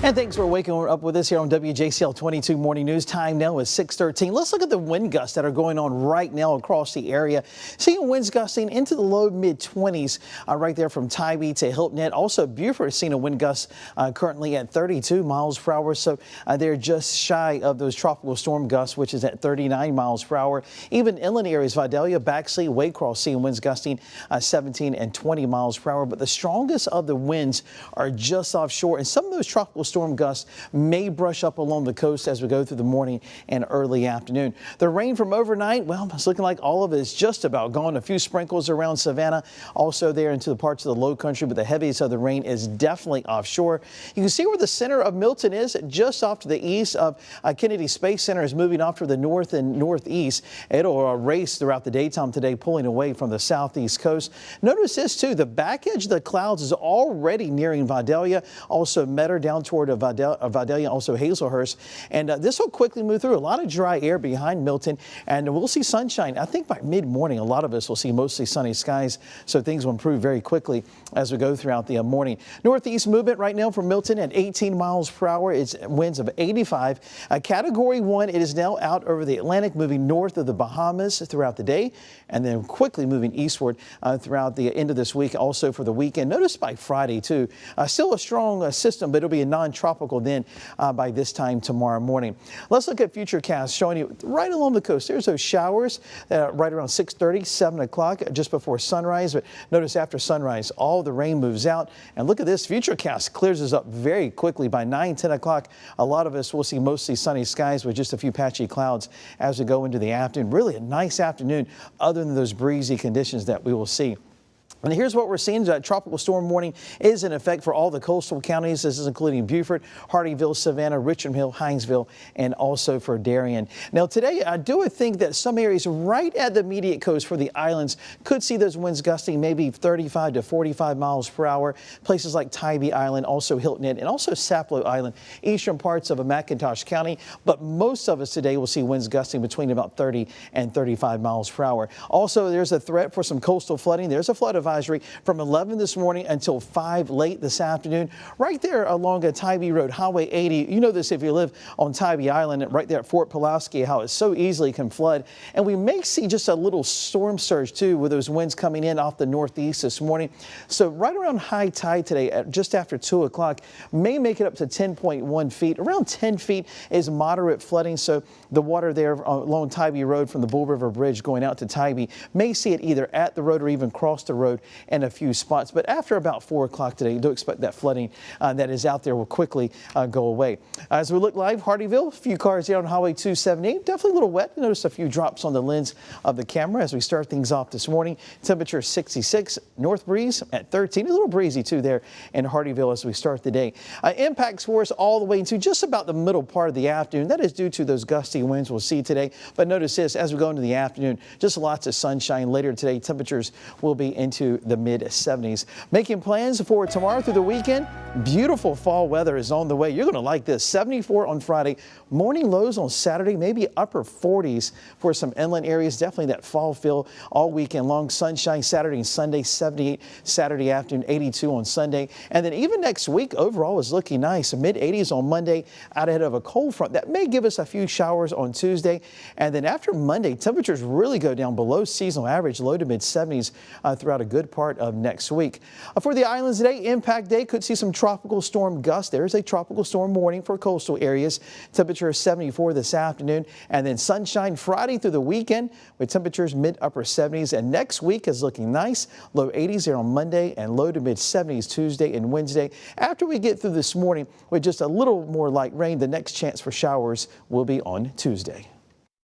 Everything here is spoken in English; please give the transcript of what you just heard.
And thanks for waking up with us here on WJCL 22 Morning News. Time now is 613. Let's look at the wind gusts that are going on right now across the area. Seeing winds gusting into the low mid 20s uh, right there from Tybee to Hilton Head. Also, Beaufort seeing a wind gust uh, currently at 32 miles per hour. So uh, they're just shy of those tropical storm gusts, which is at 39 miles per hour. Even inland areas, Vidalia, Baxley, Waycross seeing winds gusting uh, 17 and 20 miles per hour. But the strongest of the winds are just offshore. And some of those tropical storm gusts may brush up along the coast as we go through the morning and early afternoon. The rain from overnight, well, it's looking like all of it is just about gone. A few sprinkles around Savannah, also there into the parts of the low country, but the heaviest of the rain is definitely offshore. You can see where the center of Milton is, just off to the east of uh, Kennedy Space Center is moving off to the north and northeast. It'll uh, race throughout the daytime today, pulling away from the southeast coast. Notice this too, the back edge of the clouds is already nearing Vidalia, also Metter down toward Uh, Vidalia, also Hazlehurst. And uh, this will quickly move through. A lot of dry air behind Milton, and we'll see sunshine. I think by mid-morning, a lot of us will see mostly sunny skies, so things will improve very quickly as we go throughout the uh, morning. Northeast movement right now from Milton at 18 miles per hour. It's winds of 85. Uh, category 1, it is now out over the Atlantic, moving north of the Bahamas throughout the day, and then quickly moving eastward uh, throughout the end of this week, also for the weekend. Notice by Friday, too, uh, still a strong uh, system, but it'll be a non-tropical then uh, by this time tomorrow morning. Let's look at futurecast showing you right along the coast. There's those showers uh, right around 6:30, 7 o'clock, just before sunrise. But notice after sunrise, all the rain moves out. And look at this futurecast clears us up very quickly by 9, 10 o'clock. A lot of us will see mostly sunny skies with just a few patchy clouds as we go into the afternoon. Really a nice afternoon other than those breezy conditions that we will see. And here's what we're seeing. That tropical storm warning is in effect for all the coastal counties. This is including Beaufort, Hardeeville, Savannah, Richmond Hill, Hinesville, and also for Darien. Now today, I do think that some areas right at the immediate coast for the islands could see those winds gusting maybe 35 to 45 miles per hour. Places like Tybee Island, also Hilton Head, and also Sapelo Island, eastern parts of McIntosh County. But most of us today will see winds gusting between about 30 and 35 miles per hour. Also, there's a threat for some coastal flooding. There's a flood of advisory from 11 this morning until 5 late this afternoon. Right there along a Tybee Road, Highway 80. You know this if you live on Tybee Island, right there at Fort Pulaski, how it so easily can flood. And we may see just a little storm surge too with those winds coming in off the northeast this morning. So right around high tide today at just after 2 o'clock may make it up to 10.1 feet. Around 10 feet is moderate flooding. So the water there along Tybee Road from the Bull River Bridge going out to Tybee may see it either at the road or even cross the road road in a few spots. But after about 4 o'clock today, you do expect that flooding uh, that is out there will quickly uh, go away. As we look live, Hardeeville, a few cars here on Highway 278. Definitely a little wet. Notice a few drops on the lens of the camera as we start things off this morning. Temperature 66, north breeze at 13. A little breezy too there in Hardeeville as we start the day. Uh, impacts for us all the way into just about the middle part of the afternoon. That is due to those gusty winds we'll see today. But notice this, as we go into the afternoon, just lots of sunshine later today. Temperatures will be into the mid 70s. Making plans for tomorrow through the weekend. Beautiful fall weather is on the way. You're going to like this. 74 on Friday. Morning lows on Saturday, maybe upper 40s for some inland areas. Definitely that fall feel all weekend long. Sunshine Saturday and Sunday, 78 Saturday afternoon, 82 on Sunday. And then even next week overall is looking nice. Mid 80s on Monday out ahead of a cold front. That may give us a few showers on Tuesday. And then after Monday, temperatures really go down below seasonal average, low to mid 70s uh, throughout a good good part of next week. Uh, for the islands today, impact day could see some tropical storm gusts. There's a tropical storm warning for coastal areas. Temperature 74 this afternoon and then sunshine Friday through the weekend with temperatures mid upper 70s. And next week is looking nice. Low 80s here on Monday and low to mid 70s Tuesday and Wednesday. After we get through this morning with just a little more light rain, the next chance for showers will be on Tuesday.